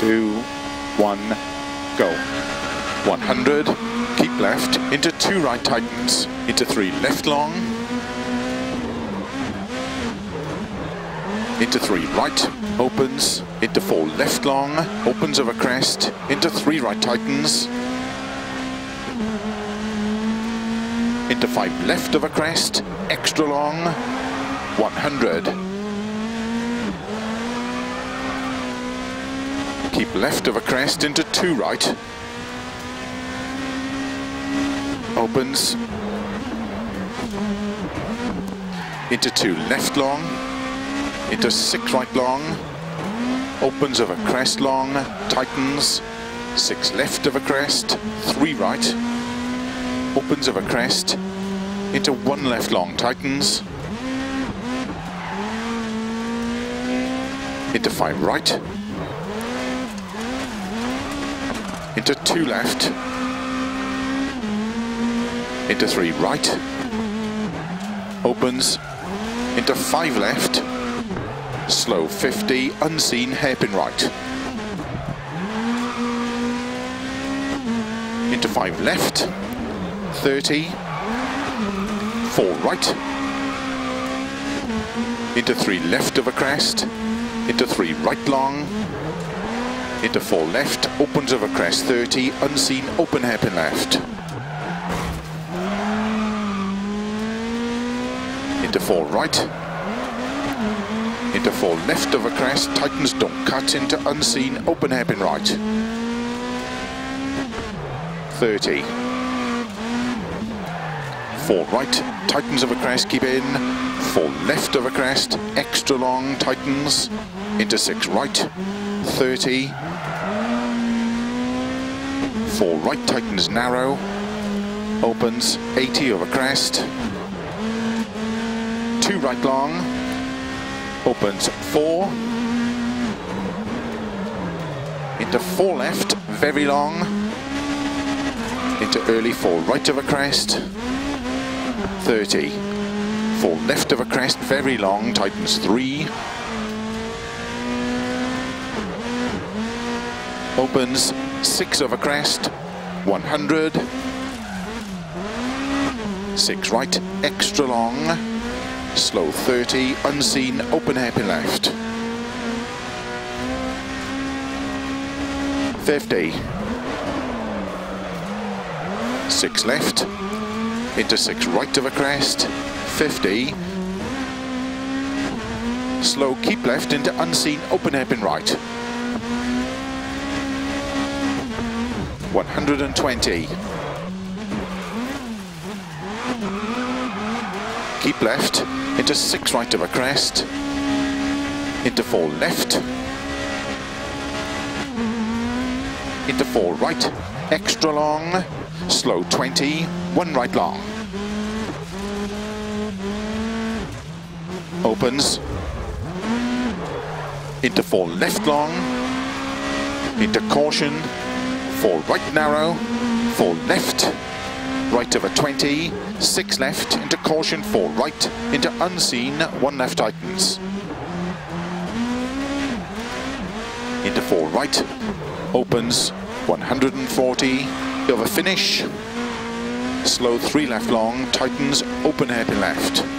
two, one, go. 100, keep left, into two right tightens, into three left long, into three right, opens, into four left long, opens over crest, into three right tightens, into five left of a crest, extra long, 100. Keep left of a crest into two right, opens, into two left long, into six right long, opens of a crest long, tightens, six left of a crest, three right, opens of a crest, into one left long, tightens, into five right, into two left, into three right, opens, into five left, slow 50, unseen, hairpin right. Into five left, 30, four right, into three left of a crest, into three right long, into four left, opens a crest, 30, unseen, open hairpin left. Into four right, into four left of a crest, tightens don't cut into unseen, open hairpin right. 30. Four right, of a crest, keep in. Four left of a crest, extra long, tightens. Into six right, 30. Four right, tightens narrow. Opens, 80 of a crest. Two right long, opens four, into four left, very long, into early four right of a crest, 30, four left of a crest, very long, tightens three, opens six a crest, 100, six right, extra long, slow 30, unseen, open hairpin left. 50. Six left, into six right of a crest, 50. Slow, keep left into unseen, open hairpin right. 120. Keep left, into six right of a crest, into four left, into four right, extra long, slow 20, one right long. Opens, into four left long, into caution, four right narrow, four left, right a 20, six left, into caution, four right, into unseen, one left tightens. Into four right, opens, 140, over finish, slow three left long, tightens, open hairpin left.